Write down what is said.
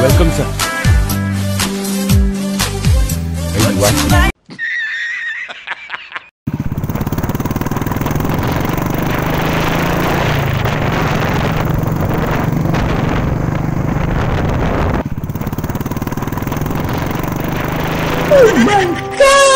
Welcome, sir. Oh my god!